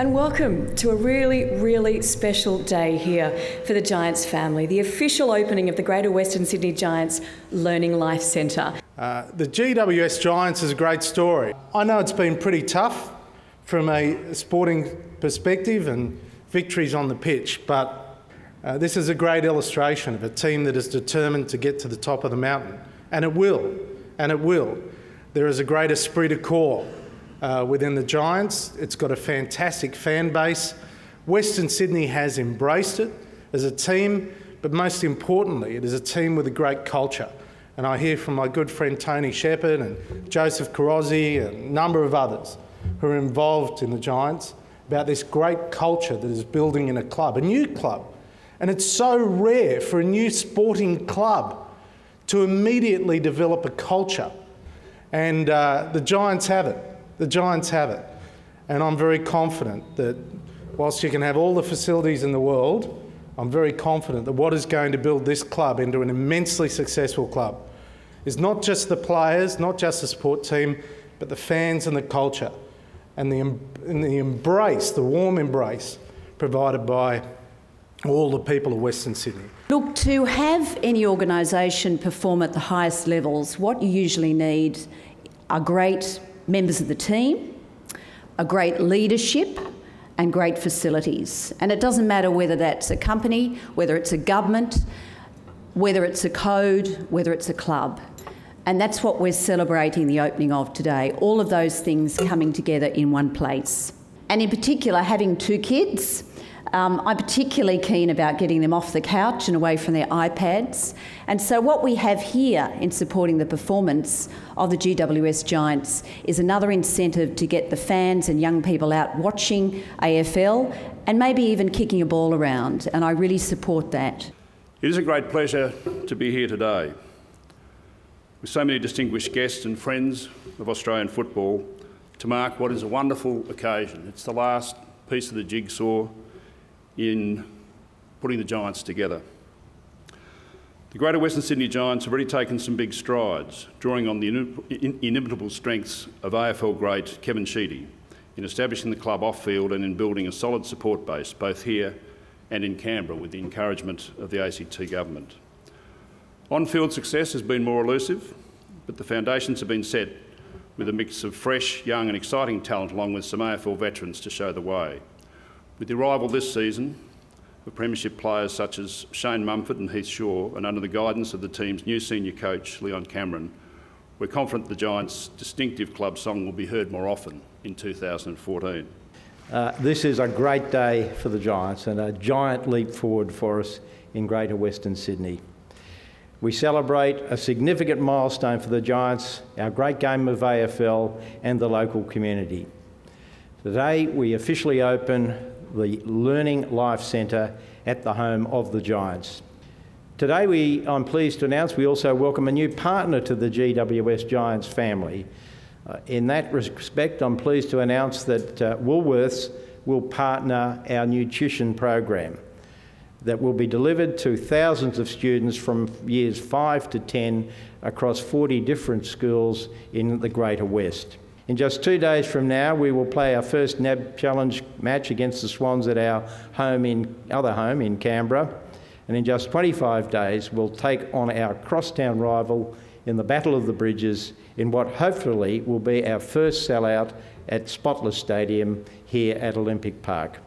And welcome to a really, really special day here for the Giants family, the official opening of the Greater Western Sydney Giants Learning Life Centre. Uh, the GWS Giants is a great story. I know it's been pretty tough from a sporting perspective and victories on the pitch, but uh, this is a great illustration of a team that is determined to get to the top of the mountain. And it will, and it will. There is a great esprit de corps uh, within the Giants. It's got a fantastic fan base. Western Sydney has embraced it as a team, but most importantly, it is a team with a great culture. And I hear from my good friend Tony Shepherd and Joseph Carrozzi and a number of others who are involved in the Giants about this great culture that is building in a club, a new club. And it's so rare for a new sporting club to immediately develop a culture. And uh, the Giants have it. The Giants have it. And I'm very confident that whilst you can have all the facilities in the world, I'm very confident that what is going to build this club into an immensely successful club is not just the players, not just the support team, but the fans and the culture and the, and the embrace, the warm embrace provided by all the people of Western Sydney. Look, to have any organisation perform at the highest levels, what you usually need are great members of the team, a great leadership, and great facilities. And it doesn't matter whether that's a company, whether it's a government, whether it's a code, whether it's a club. And that's what we're celebrating the opening of today. All of those things coming together in one place. And in particular, having two kids um, I'm particularly keen about getting them off the couch and away from their iPads. And so, what we have here in supporting the performance of the GWS Giants is another incentive to get the fans and young people out watching AFL and maybe even kicking a ball around. And I really support that. It is a great pleasure to be here today with so many distinguished guests and friends of Australian football to mark what is a wonderful occasion. It's the last piece of the jigsaw in putting the Giants together. The Greater Western Sydney Giants have already taken some big strides, drawing on the inimitable strengths of AFL great Kevin Sheedy in establishing the club off-field and in building a solid support base, both here and in Canberra, with the encouragement of the ACT government. On-field success has been more elusive, but the foundations have been set with a mix of fresh, young and exciting talent along with some AFL veterans to show the way. With the arrival this season of Premiership players such as Shane Mumford and Heath Shaw, and under the guidance of the team's new senior coach, Leon Cameron, we're confident the Giants' distinctive club song will be heard more often in 2014. Uh, this is a great day for the Giants and a giant leap forward for us in Greater Western Sydney. We celebrate a significant milestone for the Giants, our great game of AFL and the local community. Today we officially open the Learning Life Centre at the home of the Giants. Today, we, I'm pleased to announce we also welcome a new partner to the GWS Giants family. Uh, in that respect, I'm pleased to announce that uh, Woolworths will partner our nutrition program that will be delivered to thousands of students from years 5 to 10 across 40 different schools in the Greater West. In just two days from now, we will play our first NAB Challenge match against the Swans at our home in, other home in Canberra. And in just 25 days, we'll take on our crosstown rival in the Battle of the Bridges in what hopefully will be our first sellout at Spotless Stadium here at Olympic Park.